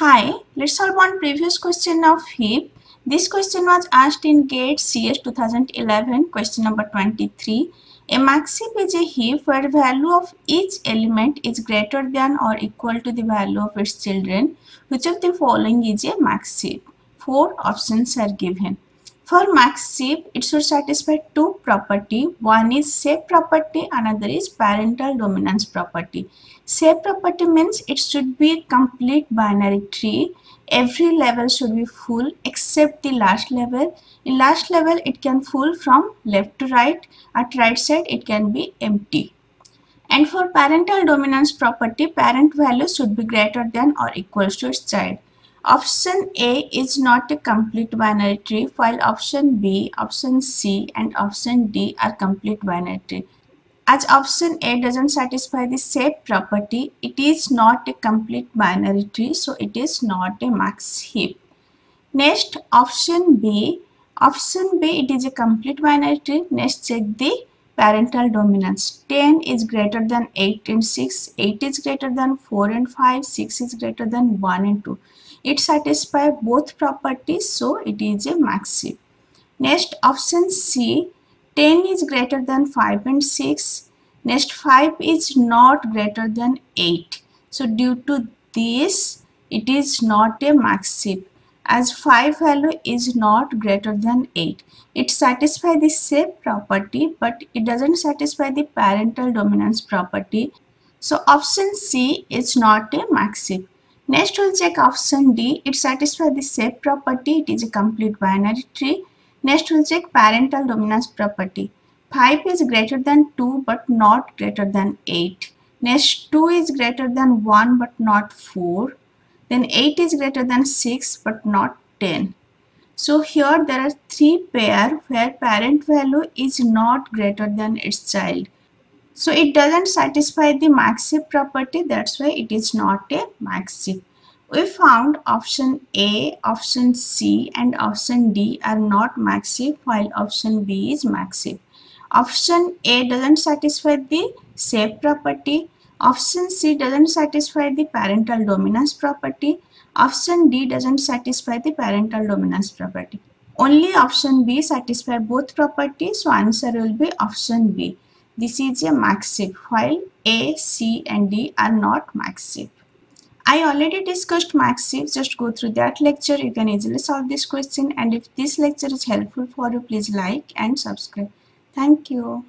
Hi, let's solve one previous question of heap. This question was asked in GATE CS 2011, question number 23. A max heap is a heap where value of each element is greater than or equal to the value of its children. Which of the following is a max heap? Four options are given. For max heap, it should satisfy two property. One is shape property, another is parental dominance property. Shape property means it should be a complete binary tree. Every level should be full except the last level. In last level, it can full from left to right. At right side, it can be empty. And for parental dominance property, parent value should be greater than or equal to its child. Option A is not a complete binary tree while option B, option C and option D are complete binary tree. As option A doesn't satisfy the shape property, it is not a complete binary tree, so it is not a max heap. Next, option B. Option B, it is a complete binary tree. Next, check the parental dominance. 10 is greater than 8 and 6, 8 is greater than 4 and 5, 6 is greater than 1 and 2. It satisfies both properties, so it is a max heap. Next, option C. 10 is greater than 5 and 6. Next 5 is not greater than 8. So due to this it is not a max as 5 value is not greater than 8. It satisfies the shape property but it doesn't satisfy the parental dominance property. So option C is not a max heap. Next we'll check option D. It satisfies the shape property. It is a complete binary tree. Next we'll check parental dominance property. 5 is greater than 2 but not greater than 8. Next 2 is greater than 1 but not 4. Then 8 is greater than 6 but not 10. So here there are three pair where parent value is not greater than its child. So it doesn't satisfy the max heap property that's why it is not a max heap we found option A, option C and option D are not max heap while option B is max heap. Option A doesn't satisfy the shape property. Option C doesn't satisfy the parental dominance property. Option D doesn't satisfy the parental dominance property. Only option B satisfy both properties so answer will be option B. This is a max while A, C and D are not max. I already discussed max. Just go through that lecture. You can easily solve this question. And if this lecture is helpful for you, please like and subscribe. Thank you.